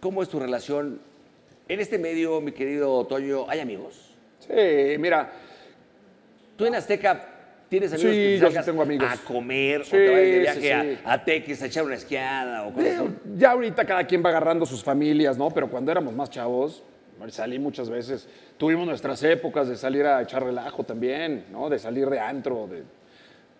¿Cómo es tu relación? En este medio, mi querido Toño, ¿hay amigos? Sí, mira, Tú en Azteca tienes amigos Sí, que te yo sí tengo amigos. a comer Sí, o te vas de viaje sí. a, a Tequis a echar una esquiada o cosas así? ya ahorita cada quien va agarrando sus familias, ¿no? Pero cuando éramos más chavos, salí muchas veces. Tuvimos nuestras épocas de salir a echar relajo también, ¿no? De salir de antro. De...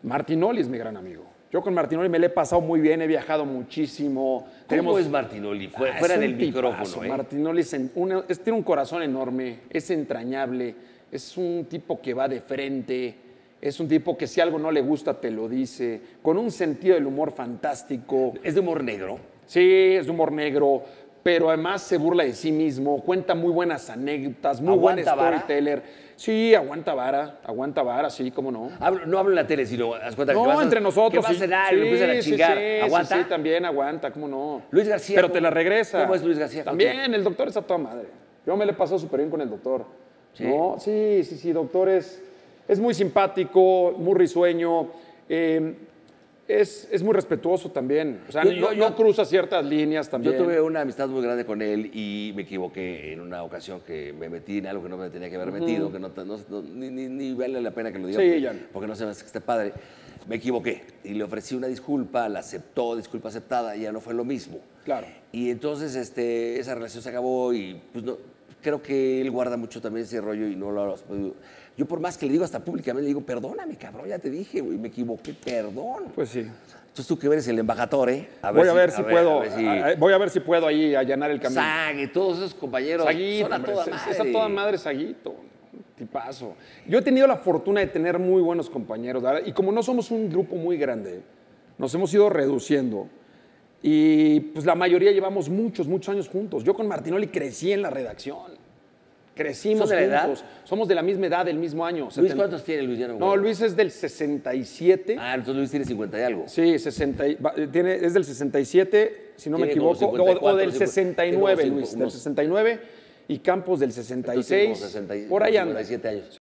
Martinoli es mi gran amigo. Yo con Martinoli me le he pasado muy bien, he viajado muchísimo. ¿Cómo es Martinoli? Ah, fuera es del micrófono. ¿eh? Martinoli es en- una- es- tiene un corazón enorme, es entrañable, es un tipo que va de frente, es un tipo que si algo no le gusta te lo dice, con un sentido del humor fantástico. Es de humor negro. Sí, es de humor negro, pero además se burla de sí mismo, cuenta muy buenas anécdotas, muy buen storyteller. Sí, aguanta vara, aguanta vara, sí, cómo no. Hablo- no hablo en la tele, sino haz cuenta que No, vas a- entre nosotros. Que vas a sí. Sí, empiezan a sí, chingar. Sí, sí, ¿Aguanta? Sí, también aguanta, cómo no. Luis García, Pero ¿cómo- te la regresa. cómo es Luis García También, el doctor está toda madre. Yo me le he pasado súper bien con el doctor. ¿Sí? ¿No? Sí, sí, sí, doctor es, es muy simpático, muy risueño. eh, es, es muy respetuoso también. O sea, Yo- no, yo- yo- no cruza ciertas líneas también. Yo tuve una amistad muy grande con él y me equivoqué en una ocasión que me metí en algo que no me tenía que haber metido, que no, no- no- ni, ni- ni vale la pena que lo diga Sí, porque, ya no. porque no se me hace que esté padre. Me equivoqué y le ofrecí una disculpa, la aceptó, disculpa aceptada, y ya no fue lo mismo. Claro. Y entonces este, esa relación se acabó y pues no, creo que él guarda mucho también ese rollo y no lo has podido. Yo por más que le digo hasta públicamente, le digo, perdóname, cabrón, ya te dije, güey, me equivoqué, perdón. Pues sí. Entonces tú que eres el embajador, ¿eh? voy a ver si puedo. a ver si- a- voy a ver si puedo ahí allanar el camino. Sague, todos esos compañeros Saguito, son a toda madre. es a toda madre Saguito. Tipazo. Yo he tenido la fortuna de tener muy buenos compañeros, ¿verdad? y como no somos un grupo muy grande, nos hemos ido reduciendo. Y pues la mayoría llevamos muchos, muchos años juntos. Yo con Martinoli crecí en la redacción. Crecimos ¿Son de la edad? juntos. Somos de la misma edad, del mismo año. Luis, 70. ¿cuántos tiene Luis? Me No. Luis es del 67. Ah, entonces Luis tiene 50 y algo. Sí, 60, y- va- tiene, es del 67, si no me Tiene equivoco, o- 54, o, del 50, 69, tiene como Luis, del unos- 69 y Campos del Entonces tiene como 66. 60 y- por ahí anda. 57 años.